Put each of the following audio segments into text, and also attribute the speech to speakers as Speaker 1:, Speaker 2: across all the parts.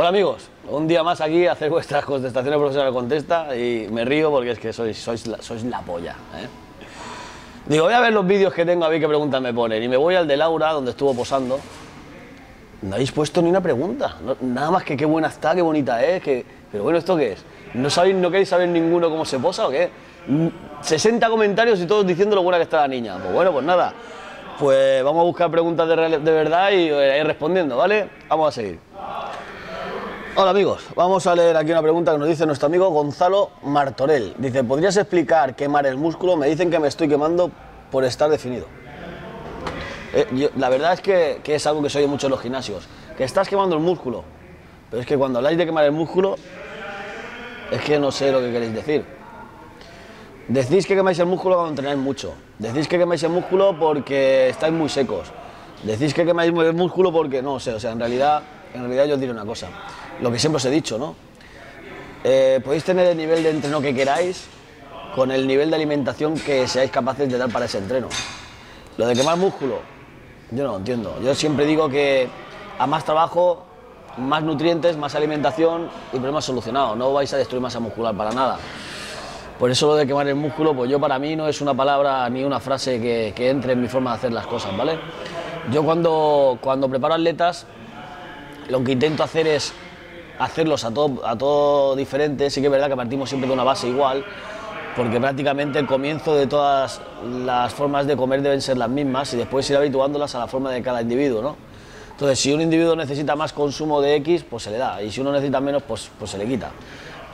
Speaker 1: Hola amigos, un día más aquí a hacer vuestras contestaciones profesional contesta y me río porque es que sois, sois, la, sois la polla. ¿eh? Digo, voy a ver los vídeos que tengo a ver qué preguntas me ponen y me voy al de Laura donde estuvo posando. No habéis puesto ni una pregunta, no- nada más que qué buena está, qué bonita es, que... pero bueno, ¿esto qué es? ¿No, sabéis, ¿No queréis saber ninguno cómo se posa o qué? Mm, 60 comentarios y todos diciendo lo buena que está la niña. Pues bueno, pues nada, pues vamos a buscar preguntas de, de verdad y eh, respondiendo, ¿vale? Vamos a seguir. Hola amigos, vamos a leer aquí una pregunta que nos dice nuestro amigo Gonzalo Martorell. Dice, ¿podrías explicar quemar el músculo? Me dicen que me estoy quemando por estar definido. Eh, la verdad es que, que es algo que se oye mucho en los gimnasios, que estás quemando el músculo. Pero es que cuando habláis de quemar el músculo, es que no sé lo que queréis decir. Decís que quemáis el músculo cuando entrenáis mucho. Decís que quemáis el músculo porque estáis muy secos. Decís que quemáis el músculo porque no sé, o sea, en realidad, en realidad yo os diré una cosa. Lo que siempre os he dicho, ¿no? Eh, podéis tener el nivel de entreno que queráis con el nivel de alimentación que seáis capaces de dar para ese entreno. Lo de quemar músculo, yo no lo entiendo. Yo siempre digo que a más trabajo, más nutrientes, más alimentación y problema solucionado. No vais a destruir masa muscular para nada. Por eso lo de quemar el músculo, pues yo para mí no es una palabra ni una frase que, que entre en mi forma de hacer las cosas, ¿vale? Yo cuando, cuando preparo atletas, lo que intento hacer es hacerlos a todo, a todo diferente. Sí que es verdad que partimos siempre de una base igual, porque prácticamente el comienzo de todas las formas de comer deben ser las mismas y después ir habituándolas a la forma de cada individuo, ¿no? Entonces, si un individuo necesita más consumo de X, pues se le da, y si uno necesita menos, pues, pues se le quita.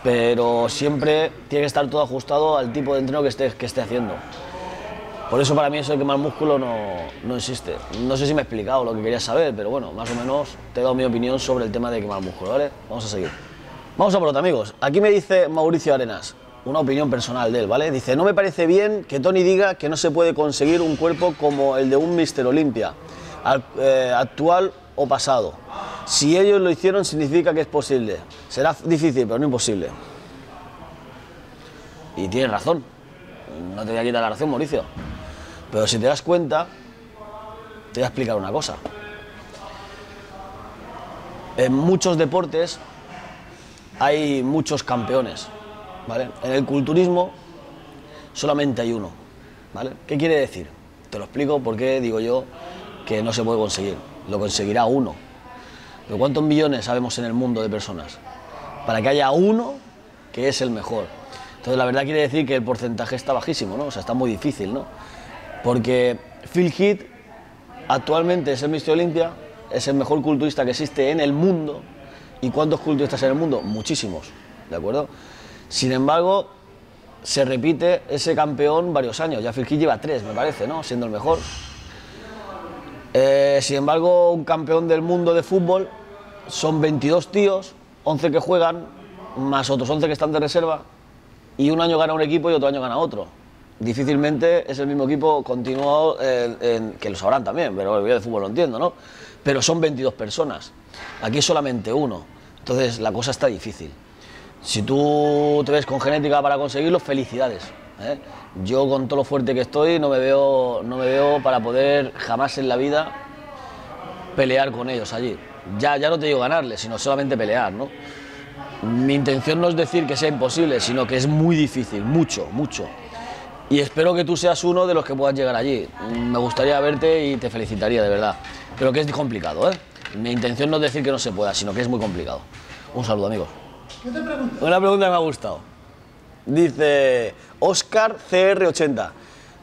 Speaker 1: Pero siempre tiene que estar todo ajustado al tipo de entreno que esté, que esté haciendo. Por eso para mí eso de quemar músculo no, no existe. No sé si me he explicado lo que querías saber, pero bueno, más o menos te he dado mi opinión sobre el tema de quemar músculo, ¿vale? Vamos a seguir. Vamos a por otro, amigos. Aquí me dice Mauricio Arenas, una opinión personal de él, ¿vale? Dice, no me parece bien que Tony diga que no se puede conseguir un cuerpo como el de un Mister Olympia, al- eh, actual o pasado. Si ellos lo hicieron, significa que es posible. Será difícil, pero no imposible. Y tienes razón. No te voy a quitar la razón, Mauricio. Pero si te das cuenta, te voy a explicar una cosa. En muchos deportes hay muchos campeones, ¿vale? En el culturismo solamente hay uno, ¿vale? ¿Qué quiere decir? Te lo explico porque digo yo que no se puede conseguir. Lo conseguirá uno. Pero ¿cuántos millones sabemos en el mundo de personas? Para que haya uno que es el mejor. Entonces la verdad quiere decir que el porcentaje está bajísimo, ¿no? O sea, está muy difícil, ¿no? Porque Phil Heath actualmente es el Mister Olympia, es el mejor culturista que existe en el mundo. ¿Y cuántos culturistas en el mundo? Muchísimos, ¿de acuerdo? Sin embargo, se repite ese campeón varios años. Ya Phil Heath lleva tres, me parece, ¿no? Siendo el mejor. Eh, sin embargo, un campeón del mundo de fútbol son 22 tíos, 11 que juegan, más otros 11 que están de reserva, y un año gana un equipo y otro año gana otro. Difícilmente es el mismo equipo continuado, eh, en- que lo sabrán también, pero el de fútbol lo entiendo, ¿no? Pero son 22 personas, aquí es solamente uno, entonces la cosa está difícil. Si tú te ves con genética para conseguirlo, felicidades. ¿eh? Yo con todo lo fuerte que estoy no me veo, no me veo para poder jamás en la vida pelear con ellos allí. Ya, ya no te digo ganarles, sino solamente pelear, ¿no? Mi intención no es decir que sea imposible, sino que es muy difícil, mucho, mucho. Y espero que tú seas uno de los que puedan llegar allí. Me gustaría verte y te felicitaría, de verdad. Pero que es complicado, ¿eh? Mi intención no es decir que no se pueda, sino que es muy complicado. Un saludo, amigos. Una pregunta que me ha gustado. Dice Oscar CR80.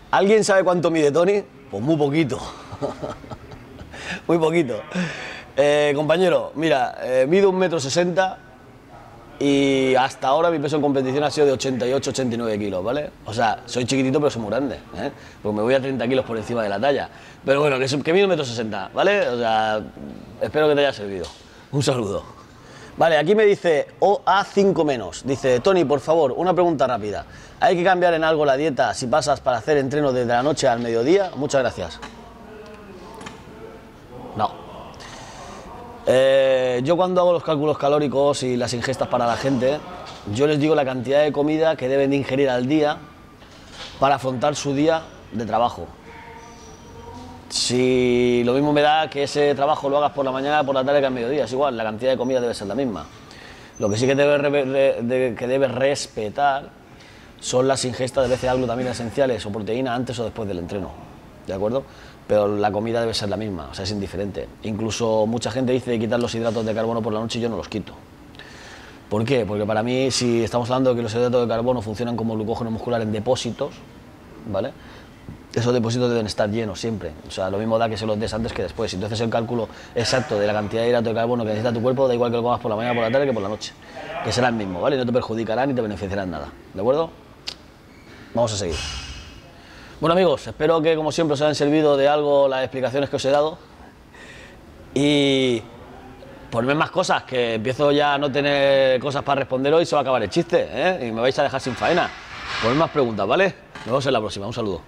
Speaker 1: ¿Alguien sabe cuánto mide Tony? Pues muy poquito. muy poquito. Eh, compañero, mira, eh, mido un metro sesenta y hasta ahora mi peso en competición ha sido de 88-89 kilos, ¿vale? O sea, soy chiquitito pero soy muy grande, ¿eh? Porque me voy a 30 kilos por encima de la talla. Pero bueno, que, que mido un metro sesenta, ¿vale? O sea, espero que te haya servido. Un saludo. Vale, aquí me dice OA5 menos. Dice, Tony, por favor, una pregunta rápida. ¿Hay que cambiar en algo la dieta si pasas para hacer entreno desde la noche al mediodía? Muchas gracias. No. Eh, yo cuando hago los cálculos calóricos y las ingestas para la gente, yo les digo la cantidad de comida que deben de ingerir al día para afrontar su día de trabajo. si lo mismo me da que ese trabajo lo hagas por la mañana, por la tarde que al mediodía, es igual, la cantidad de comida debe ser la misma. Lo que sí que debes, respetar son las ingestas de BCA glutamina esenciales o proteína antes o después del entreno, ¿de acuerdo? Pero la comida debe ser la misma, o sea, es indiferente. Incluso mucha gente dice quitar los hidratos de carbono por la noche y yo no los quito. ¿Por qué? Porque para mí, si estamos hablando de que los hidratos de carbono funcionan como glucógeno muscular en depósitos, ¿vale? Esos depósitos deben estar llenos siempre. O sea, lo mismo da que se los des antes que después. Haces el cálculo exacto de la cantidad de hidrato de carbono que necesita tu cuerpo, da igual que lo comas por la mañana, por la tarde que por la noche. Que será el mismo, ¿vale? No te perjudicará ni te beneficiará en nada. ¿De acuerdo? Vamos a seguir. Bueno amigos, espero que como siempre os hayan servido de algo las explicaciones que os he dado. Y ponme más cosas, que empiezo ya a no tener cosas para responder hoy, se va a acabar el chiste, ¿eh? Y me vais a dejar sin faena. Ponme más preguntas, ¿vale? Nos vemos en la próxima. Un saludo.